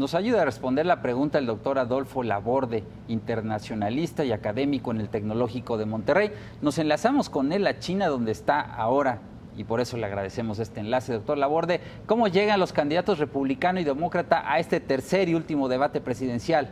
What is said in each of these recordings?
Nos ayuda a responder la pregunta el doctor Adolfo Laborde, internacionalista y académico en el Tecnológico de Monterrey. Nos enlazamos con él a China, donde está ahora y por eso le agradecemos este enlace, doctor Laborde. ¿Cómo llegan los candidatos republicano y demócrata a este tercer y último debate presidencial?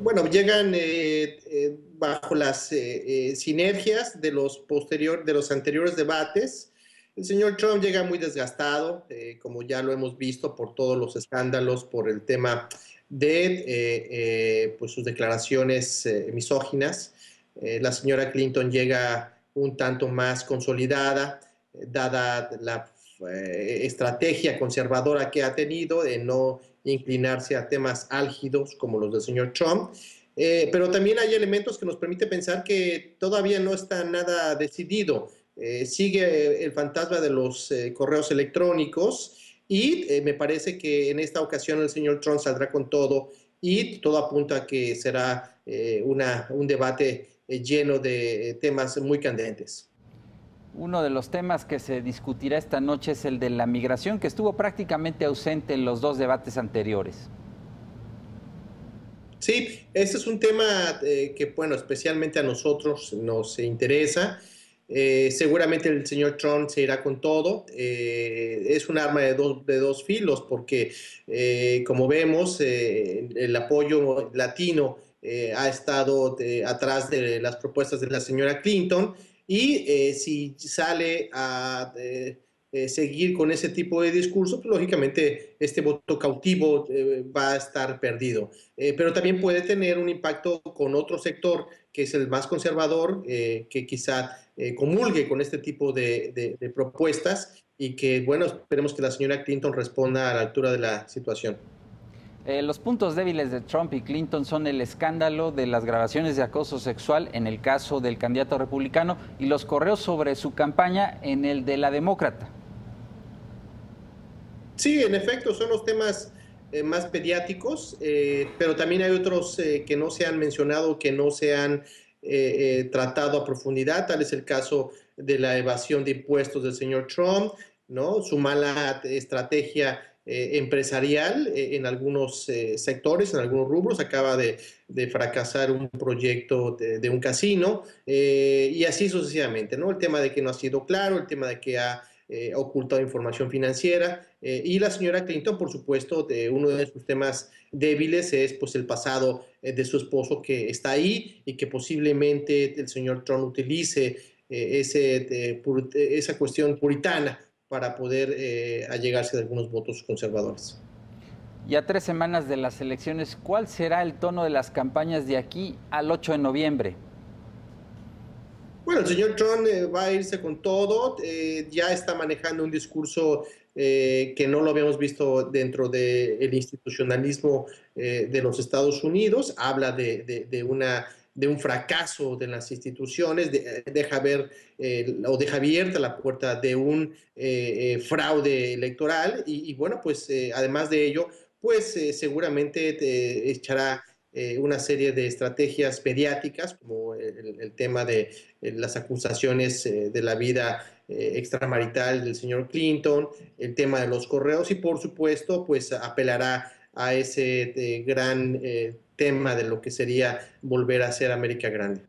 Bueno, llegan eh, eh, bajo las eh, sinergias de los, posterior, de los anteriores debates. El señor Trump llega muy desgastado, como ya lo hemos visto por todos los escándalos, por el tema de pues sus declaraciones misóginas. la señora Clinton llega un tanto más consolidada, eh, dada la eh, estrategia conservadora que ha tenido de no inclinarse a temas álgidos como los del señor Trump. Eh, pero también hay elementos que nos permiten pensar que todavía no está nada decidido. Sigue el fantasma de los correos electrónicos y me parece que en esta ocasión el señor Trump saldrá con todo y todo apunta a que será una, un debate eh, lleno de temas muy candentes. Uno de los temas que se discutirá esta noche es el de la migración, que estuvo prácticamente ausente en los dos debates anteriores. Sí, ese es un tema eh, que, bueno, especialmente a nosotros nos interesa. Eh, seguramente el señor Trump se irá con todo. es un arma de dos, de dos filos porque, como vemos, el apoyo latino eh, ha estado atrás de las propuestas de la señora Clinton y eh, si sale a eh, seguir con ese tipo de discurso, pues lógicamente este voto cautivo va a estar perdido. pero también puede tener un impacto con otro sector que es el más conservador, que quizá comulgue con este tipo de, de propuestas y que, bueno, esperemos que la señora Clinton responda a la altura de la situación. Eh, los puntos débiles de Trump y Clinton son el escándalo de las grabaciones de acoso sexual en el caso del candidato republicano y los correos sobre su campaña en el de la demócrata. Sí, en efecto, son los temas eh, más pediáticos, eh, pero también hay otros que no se han mencionado, que no se han tratado a profundidad. Tal es el caso de la evasión de impuestos del señor Trump, ¿no? Su mala estrategia eh, empresarial eh, en algunos eh, sectores, en algunos rubros. Acaba de, fracasar un proyecto de, un casino y así sucesivamente, ¿no? El tema de que no ha sido claro, el tema de que ha ocultado información financiera y la señora Clinton, por supuesto, uno de sus temas débiles es pues el pasado de su esposo que está ahí y que posiblemente el señor Trump utilice esa cuestión puritana para poder eh, allegarse de algunos votos conservadores. Y a tres semanas de las elecciones, ¿cuál será el tono de las campañas de aquí al 8 de noviembre? El señor Trump eh, va a irse con todo, eh, ya está manejando un discurso que no lo habíamos visto dentro del institucionalismo de los Estados Unidos, habla de una de un fracaso de las instituciones, deja ver eh, o deja abierta la puerta de un eh, eh, fraude electoral. Y, bueno, pues además de ello, pues seguramente te echará una serie de estrategias mediáticas, como el, tema de las acusaciones de la vida extramarital del señor Clinton, el tema de los correos y por supuesto, pues apelará a ese gran tema de lo que sería volver a ser América Grande.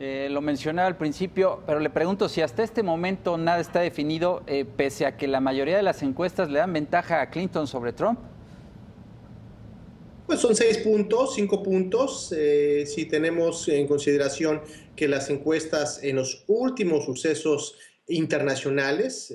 Eh, lo mencionaba al principio, pero le pregunto si hasta este momento nada está definido, eh, pese a que la mayoría de las encuestas le dan ventaja a Clinton sobre Trump. Pues son seis puntos, cinco puntos. Eh, si tenemos en consideración que las encuestas en los últimos sucesos internacionales,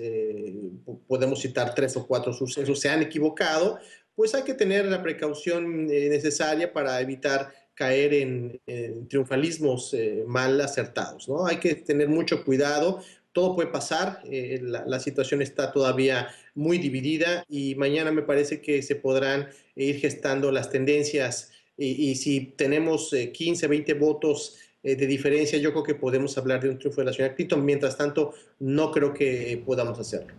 podemos citar tres o cuatro sucesos, se han equivocado, pues hay que tener la precaución eh, necesaria para evitar caer en, triunfalismos eh, mal acertados. ¿no? Hay que tener mucho cuidado, todo puede pasar, eh, la, situación está todavía muy dividida y mañana me parece que se podrán ir gestando las tendencias y, si tenemos 15, 20 votos de diferencia, yo creo que podemos hablar de un triunfo de la señora Clinton, mientras tanto no creo que podamos hacerlo.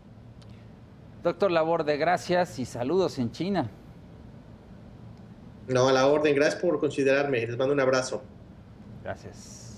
Doctor Laborde, gracias y saludos en China. No, a la orden. Gracias por considerarme. Les mando un abrazo. Gracias.